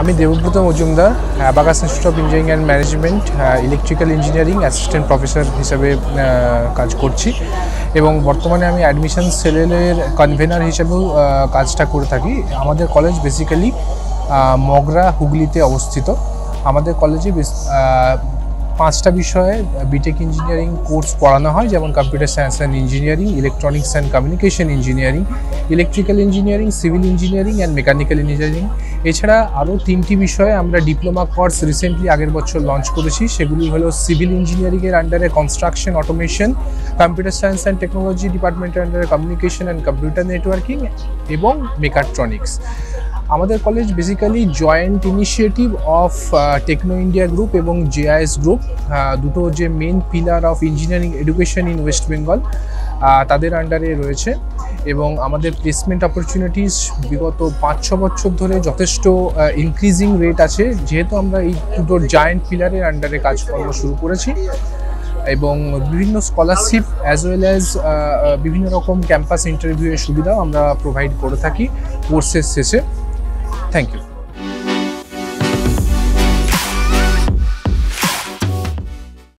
আমি Debabrata Majumdar Abacus Institute of Engineering and Management electrical engineering assistant professor হিসেবে কাজ করছি এবং বর্তমানে আমি অ্যাডমিশন সেলের কনভেনার হিসেবেও কাজটা করে থাকি। আমাদের কলেজ বেসিক্যালি মগরা হুগলিতে অবস্থিত। আমাদের কলেজে পাঁচটা বিষয়ে বিটেক ইঞ্জিনিয়ারিং কোর্স পড়ানো হয়, যেমন computer science and engineering electronics and communication engineering electrical engineering civil engineering and mechanical engineering এছাড়া আরও তিনটি বিষয়ে আমরা ডিপ্লোমা কোর্স রিসেন্টলি আগের বছর লঞ্চ করেছি। সেগুলি হলো সিভিল ইঞ্জিনিয়ারিংয়ের আন্ডারে construction automation computer science and technology ডিপার্টমেন্টের আন্ডারে কমিউনিকেশন অ্যান্ড কম্পিউটার নেটওয়ার্কিং এবং মেকাট্রনিক্স আমাদের college basically joint initiative of Techno India group এবং জেআইএস গ্রুপ দুটো যে main pillar of engineering education in West Bengal তাদের আন্ডারে রয়েছে। এবং আমাদের প্লেসমেন্ট অপরচুনিটিস বিগত পাঁচ, ছ বছর ধরে যথেষ্ট ইনক্রিজিং রেট আছে। যেহেতু আমরা এই দুটো জায়েন্ট পিলারের আন্ডারে কাজকর্ম শুরু করেছি এবং বিভিন্ন স্কলারশিপ অ্যাজ ওয়েল অ্যাজ বিভিন্ন রকম ক্যাম্পাস ইন্টারভিউয়ের সুবিধাও আমরা প্রোভাইড করে থাকি কোর্সের শেষে। Thank you